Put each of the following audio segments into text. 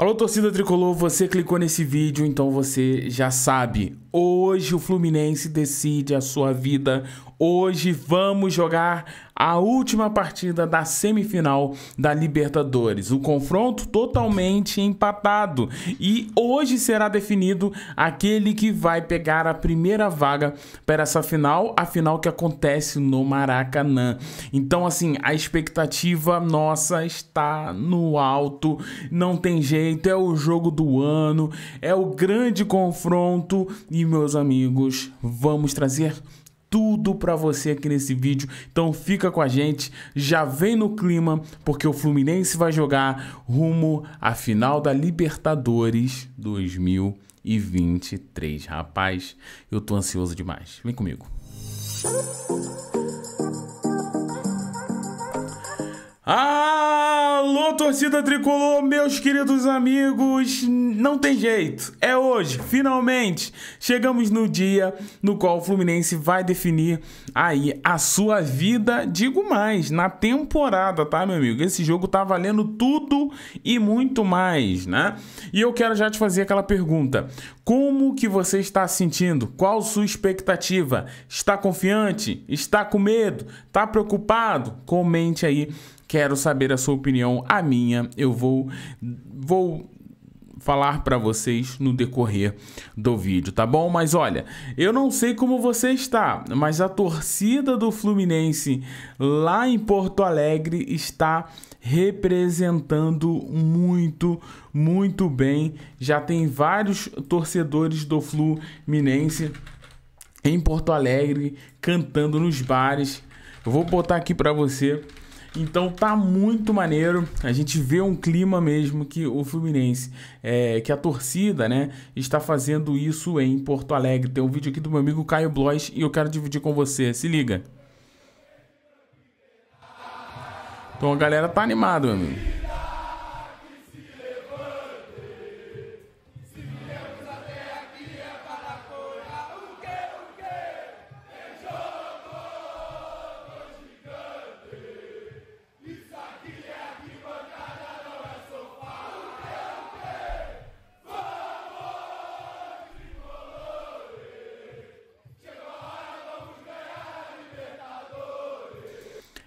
Alô, torcida tricolor, você clicou nesse vídeo, então você já sabe. Hoje o Fluminense decide a sua vida. Hoje vamos jogar a última partida da semifinal da Libertadores. O confronto totalmente empatado. E hoje será definido aquele que vai pegar a primeira vaga para essa final, a final que acontece no Maracanã. Então, assim, a expectativa nossa está no alto. Não tem jeito, é o jogo do ano, é o grande confronto. E, meus amigos, vamos trazer tudo para você aqui nesse vídeo. Então fica com a gente, já vem no clima, porque o Fluminense vai jogar rumo à final da Libertadores 2023. Rapaz, eu tô ansioso demais. Vem comigo. Alô, torcida tricolor, meus queridos amigos, não tem jeito, é hoje, finalmente, chegamos no dia no qual o Fluminense vai definir aí a sua vida, digo mais, na temporada, tá, meu amigo? Esse jogo tá valendo tudo e muito mais, né? E eu quero já te fazer aquela pergunta, como que você está sentindo? Qual sua expectativa? Está confiante? Está com medo? Está preocupado? Comente aí Quero saber a sua opinião, a minha. Eu vou vou falar para vocês no decorrer do vídeo, tá bom? Mas olha, eu não sei como você está, mas a torcida do Fluminense lá em Porto Alegre está representando muito, muito bem. Já tem vários torcedores do Fluminense em Porto Alegre cantando nos bares. Eu vou botar aqui para você então tá muito maneiro. A gente vê um clima mesmo que o Fluminense, é, que a torcida, né, está fazendo isso em Porto Alegre. Tem um vídeo aqui do meu amigo Caio Blois e eu quero dividir com você. Se liga. Então a galera tá animada, meu amigo.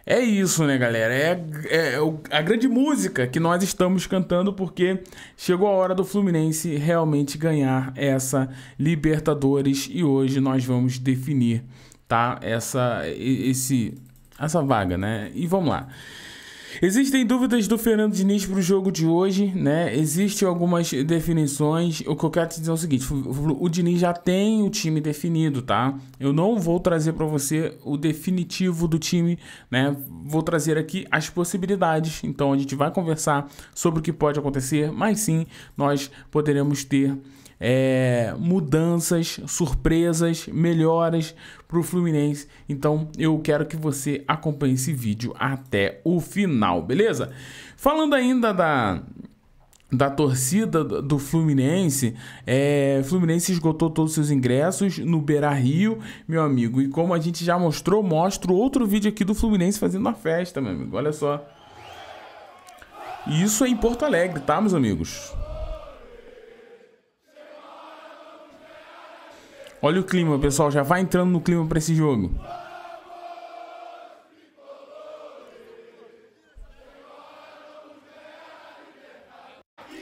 É isso, né, galera? É, é, a grande música que nós estamos cantando porque chegou a hora do Fluminense realmente ganhar essa Libertadores e hoje nós vamos definir, tá? Essa, esse, essa vaga, né? E vamos lá. Existem dúvidas do Fernando Diniz para o jogo de hoje, né? Existem algumas definições. O que eu quero te dizer é o seguinte: o Diniz já tem o time definido, tá? Eu não vou trazer para você o definitivo do time, né? Vou trazer aqui as possibilidades. Então a gente vai conversar sobre o que pode acontecer, mas sim nós poderemos ter é, mudanças, surpresas, melhoras para o Fluminense. Então eu quero que você acompanhe esse vídeo até o final, beleza? Falando ainda da, da torcida do Fluminense, é, Fluminense esgotou todos os seus ingressos no Beira Rio, meu amigo. E como a gente já mostrou, mostro outro vídeo aqui do Fluminense fazendo uma festa, meu amigo. Olha só. Isso é em Porto Alegre, tá, meus amigos? Olha o clima, pessoal. Já vai entrando no clima para esse jogo.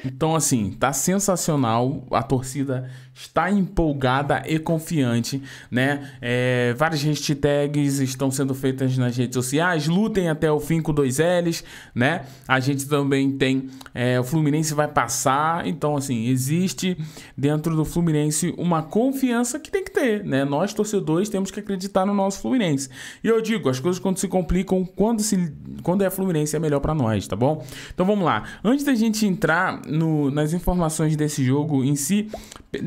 Então, assim, tá sensacional. A torcida está empolgada e confiante, né? É, várias hashtags estão sendo feitas nas redes sociais. Lutem até o fim com dois L's, né? A gente também tem é, o Fluminense vai passar. Então, assim, existe dentro do Fluminense uma confiança que tem que ter, né? Nós, torcedores, temos que acreditar no nosso Fluminense. E eu digo, as coisas quando se complicam, quando, se, quando é Fluminense é melhor para nós, tá bom? Então vamos lá. Antes da gente entrar no, nas informações desse jogo em si,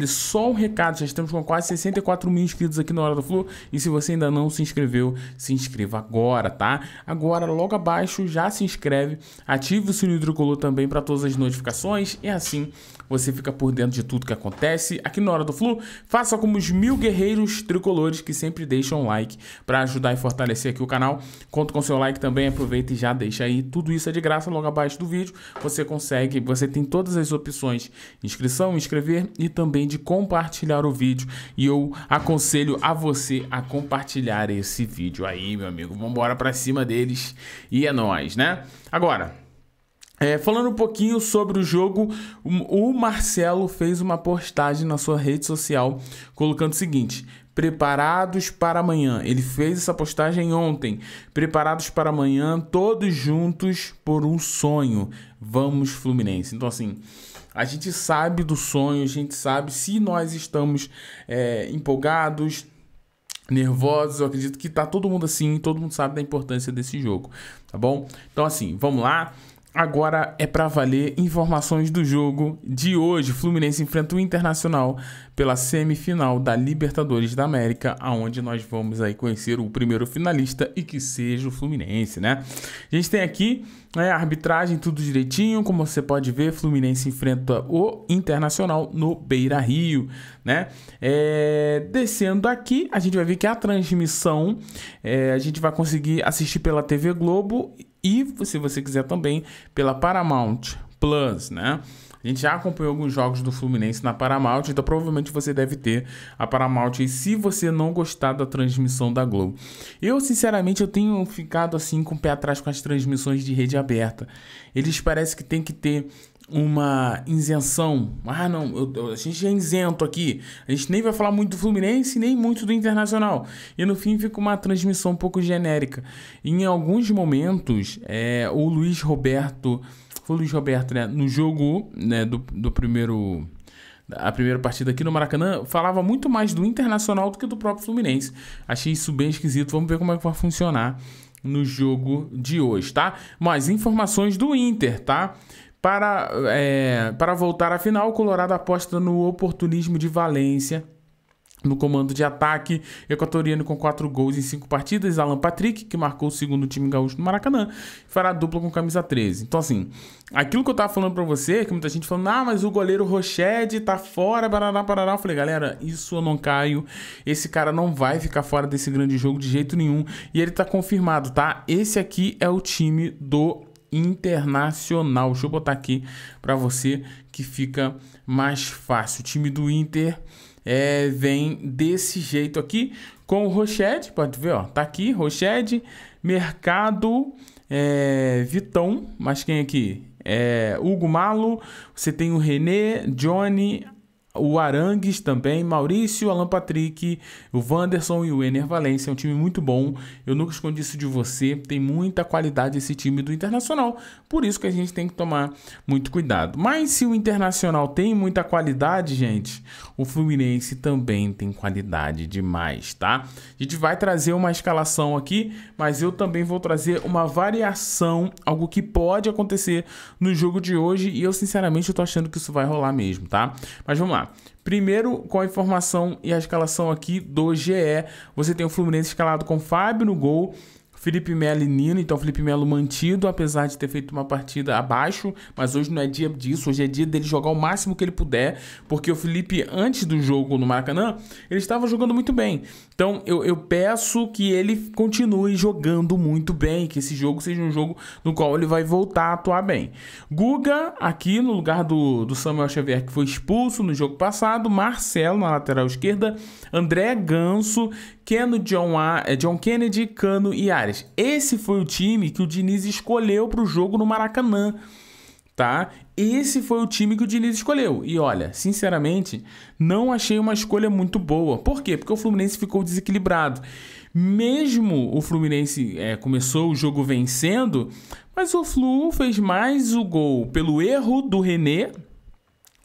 só um recado, já estamos com quase 64 mil inscritos aqui na Hora do Flu. E se você ainda não se inscreveu, se inscreva agora, tá? Agora, logo abaixo, já se inscreve, ative o sininho tricolor também para todas as notificações. E assim você fica por dentro de tudo que acontece aqui na Hora do Flu. Faça como os mil mil guerreiros tricolores que sempre deixam um like para ajudar e fortalecer aqui o canal. Conto com seu like também, aproveita e já deixa aí. Tudo isso é de graça logo abaixo do vídeo. Você consegue, você tem todas as opções: inscrição, inscrever e também de compartilhar o vídeo. E eu aconselho a você a compartilhar esse vídeo aí, meu amigo. Vamos embora para cima deles e é nós, né? Agora, é, falando um pouquinho sobre o jogo, o Marcelo fez uma postagem na sua rede social colocando o seguinte: preparados para amanhã. Ele fez essa postagem ontem. Preparados para amanhã, todos juntos por um sonho. Vamos, Fluminense. Então, assim, a gente sabe do sonho, a gente sabe se nós estamos é, empolgados, nervosos. Eu acredito que tá todo mundo assim, todo mundo sabe da importância desse jogo, tá bom? Então, assim, vamos lá. Agora é para valer informações do jogo de hoje. Fluminense enfrenta o Internacional pela semifinal da Libertadores da América, aonde nós vamos aí conhecer o primeiro finalista e que seja o Fluminense, né? A gente tem aqui né, a arbitragem tudo direitinho, como você pode ver, Fluminense enfrenta o Internacional no Beira Rio, né? É, descendo aqui, a gente vai ver que a transmissão é, a gente vai conseguir assistir pela TV Globo e, se você quiser também, pela Paramount Plus, né? A gente já acompanhou alguns jogos do Fluminense na Paramount, então provavelmente você deve ter a Paramount e se você não gostar da transmissão da Globo. Eu, sinceramente, eu tenho ficado assim com o pé atrás com as transmissões de rede aberta. Eles parecem que tem que ter uma isenção. Ah, não, eu, eu, a gente é isento aqui. A gente nem vai falar muito do Fluminense, nem muito do Internacional. E no fim fica uma transmissão um pouco genérica. E em alguns momentos, é, o Luiz Roberto, foi o Luiz Roberto, né, no jogo né, do, do primeiro a primeira partida aqui no Maracanã, falava muito mais do Internacional do que do próprio Fluminense. Achei isso bem esquisito. Vamos ver como é que vai funcionar no jogo de hoje, tá? Mais informações do Inter, tá? Para, é, para voltar à final, o Colorado aposta no oportunismo de Valência no comando de ataque equatoriano com quatro gols em cinco partidas, Alan Patrick, que marcou o segundo time gaúcho no Maracanã, fará dupla com camisa 13. Então, assim, aquilo que eu tava falando para você, que muita gente falando, ah, mas o goleiro Rochede tá fora, barará, barará. Eu falei, galera, isso eu não caio. Esse cara não vai ficar fora desse grande jogo de jeito nenhum. E ele tá confirmado, tá? Esse aqui é o time do Internacional. Deixa eu botar aqui para você que fica mais fácil. O time do Inter é, vem desse jeito aqui, com o Rochede, pode ver, ó, tá aqui, Rochede, Mercado, é, Vitão, mas quem aqui? É, Hugo Malo, você tem o René, Johnny, o Arangues também, Maurício, Alan Patrick, o Wanderson e o Ener Valência. É um time muito bom. Eu nunca escondi isso de você. Tem muita qualidade esse time do Internacional. Por isso que a gente tem que tomar muito cuidado. Mas se o Internacional tem muita qualidade, gente, o Fluminense também tem qualidade demais, tá? A gente vai trazer uma escalação aqui, mas eu também vou trazer uma variação, algo que pode acontecer no jogo de hoje. E eu, sinceramente, eu tô achando que isso vai rolar mesmo, tá? Mas vamos lá. Primeiro, com a informação e a escalação aqui do GE, você tem o Fluminense escalado com Fábio no gol, Felipe Melo e Nino, então Felipe Melo mantido, apesar de ter feito uma partida abaixo, mas hoje não é dia disso, hoje é dia dele jogar o máximo que ele puder, porque o Felipe, antes do jogo no Maracanã, ele estava jogando muito bem. Então eu, eu peço que ele continue jogando muito bem, que esse jogo seja um jogo no qual ele vai voltar a atuar bem. Guga, aqui no lugar do, do Samuel Xavier, que foi expulso no jogo passado, Marcelo na lateral esquerda, André Ganso, Keno, John, A, eh, John Kennedy, Cano e Ares. Esse foi o time que o Diniz escolheu para o jogo no Maracanã. Tá? Esse foi o time que o Diniz escolheu. E olha, sinceramente, não achei uma escolha muito boa. Por quê? Porque o Fluminense ficou desequilibrado. Mesmo o Fluminense é, começou o jogo vencendo, mas o Flu fez mais o gol pelo erro do René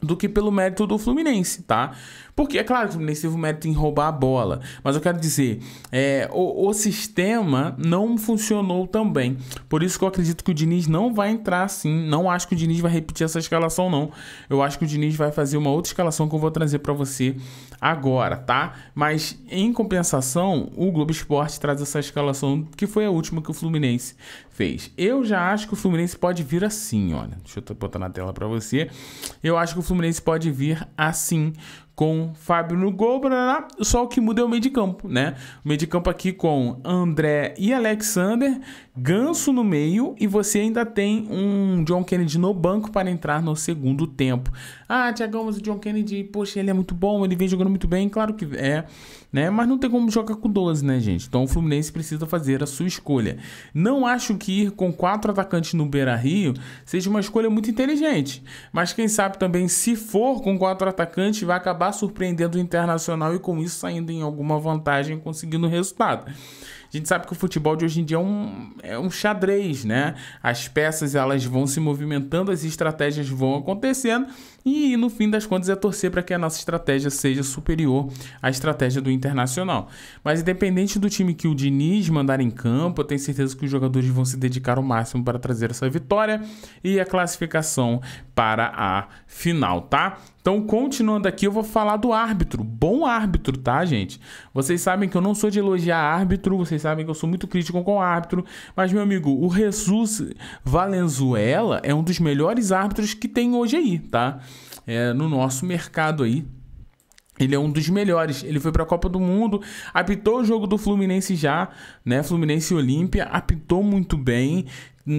do que pelo mérito do Fluminense, tá? Porque, é claro que o Fluminense teve o mérito em roubar a bola, mas eu quero dizer, é, o, o, sistema não funcionou tão bem. Por isso que eu acredito que o Diniz não vai entrar assim. Não acho que o Diniz vai repetir essa escalação, não. Eu acho que o Diniz vai fazer uma outra escalação que eu vou trazer para você agora, tá? Mas, em compensação, o Globo Esporte traz essa escalação que foi a última que o Fluminense fez. Eu já acho que o Fluminense pode vir assim, olha. Deixa eu botar na tela para você. Eu acho que o Fluminense pode vir assim com Fábio no gol, blá, só o que muda é o meio de campo, né? O meio de campo aqui com André e Alexander, Ganso no meio e você ainda tem um John Kennedy no banco para entrar no segundo tempo. Ah, Tiagão, mas o John Kennedy, poxa, ele é muito bom, ele vem jogando muito bem, claro que é, né? Mas não tem como jogar com 12, né, gente? Então o Fluminense precisa fazer a sua escolha. Não acho que ir com quatro atacantes no Beira-Rio seja uma escolha muito inteligente, mas quem sabe também se for com quatro atacantes vai acabar surpreendendo o Internacional e com isso saindo em alguma vantagem conseguindo resultado. A gente sabe que o futebol de hoje em dia é um, é um xadrez, né? As peças elas vão se movimentando, as estratégias vão acontecendo e no fim das contas é torcer para que a nossa estratégia seja superior à estratégia do Internacional. Mas independente do time que o Diniz mandar em campo, eu tenho certeza que os jogadores vão se dedicar ao máximo para trazer essa vitória e a classificação para a final, tá? Então, continuando aqui, eu vou falar do árbitro. Bom árbitro, tá, gente? Vocês sabem que eu não sou de elogiar árbitro, vocês sabem que eu sou muito crítico com o árbitro, mas, meu amigo, o Jesus Valenzuela é um dos melhores árbitros que tem hoje aí, tá? É, no nosso mercado aí. Ele é um dos melhores. Ele foi para a Copa do Mundo, apitou o jogo do Fluminense já, né? Fluminense Olímpia, apitou muito bem,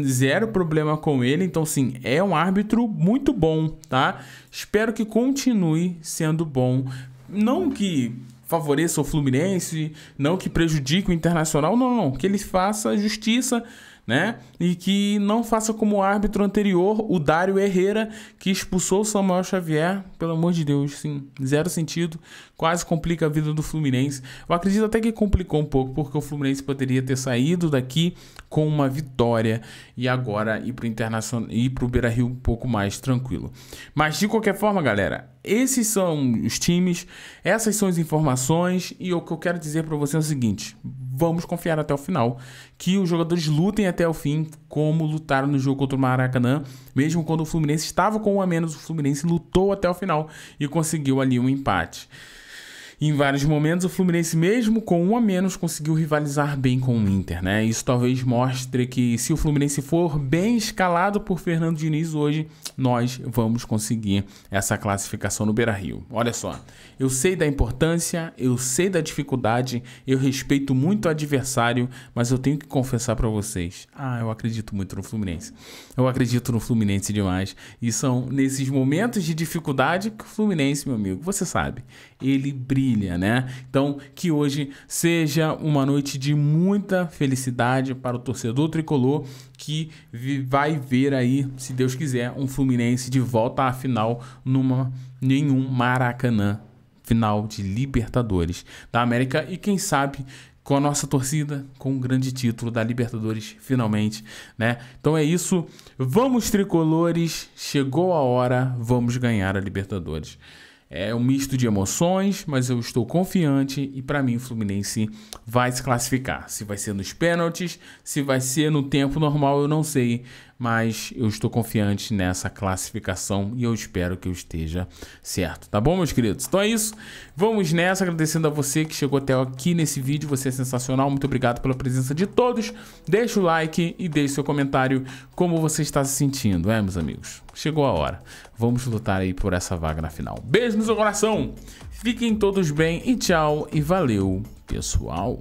zero problema com ele. Então, sim, é um árbitro muito bom, tá? Espero que continue sendo bom. Não que favoreça o Fluminense, não que prejudique o Internacional, não, não. Que ele faça justiça né? E que não faça como o árbitro anterior, o Dário Herrera, que expulsou o Samuel Xavier, pelo amor de Deus, sim, zero sentido, quase complica a vida do Fluminense. Eu acredito até que complicou um pouco, porque o Fluminense poderia ter saído daqui com uma vitória e agora ir para o Internacional, ir para o Beira-Rio um pouco mais tranquilo. Mas de qualquer forma, galera, esses são os times, essas são as informações e o que eu quero dizer para você é o seguinte: vamos confiar até o final, que os jogadores lutem até o fim, como lutaram no jogo contra o Maracanã, mesmo quando o Fluminense estava com um a menos, o Fluminense lutou até o final e conseguiu ali um empate. Em vários momentos, o Fluminense, mesmo com um a menos, conseguiu rivalizar bem com o Inter, né? Isso talvez mostre que se o Fluminense for bem escalado por Fernando Diniz hoje, nós vamos conseguir essa classificação no Beira Rio. Olha só, eu sei da importância, eu sei da dificuldade, eu respeito muito o adversário, mas eu tenho que confessar para vocês: ah, eu acredito muito no Fluminense. Eu acredito no Fluminense demais. E são nesses momentos de dificuldade que o Fluminense, meu amigo, você sabe, ele brilha, né? Então, que hoje seja uma noite de muita felicidade para o torcedor tricolor que vai ver aí, se Deus quiser, um Fluminense de volta à final numa nenhum Maracanã final de Libertadores da América e quem sabe com a nossa torcida, com um grande título da Libertadores, finalmente, né? Então é isso. Vamos tricolores, chegou a hora, vamos ganhar a Libertadores. É um misto de emoções, mas eu estou confiante e para mim o Fluminense vai se classificar. Se vai ser nos pênaltis, se vai ser no tempo normal, eu não sei, mas eu estou confiante nessa classificação e eu espero que eu esteja certo, tá bom, meus queridos? Então é isso, vamos nessa, agradecendo a você que chegou até aqui nesse vídeo, você é sensacional, muito obrigado pela presença de todos, deixa o like e deixe seu comentário como você está se sentindo, é, meus amigos? Chegou a hora, vamos lutar aí por essa vaga na final. Beijo no seu coração, fiquem todos bem e tchau e valeu, pessoal!